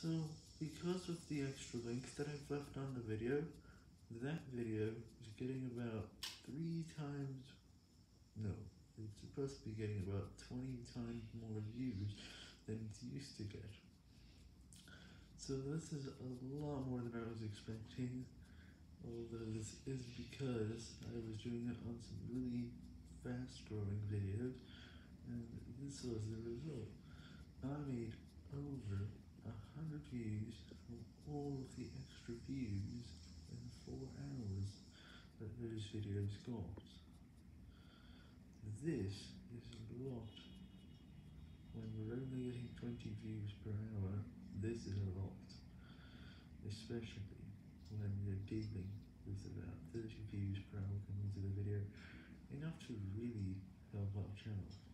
So, because of the extra link that I've left on the video, that video is getting about 3 times, no, it's supposed to be getting about 20 times more views than it used to get. So this is a lot more than I was expecting, although this is because I was doing it on some really fast growing videos, and this was the result. I made over a hundred views for all of the extra views in four hours that those videos got. This is a lot. When we're only getting 20 views per hour, this is a lot. Especially when we're dealing with about 30 views per hour coming into the video, enough to really help our channel.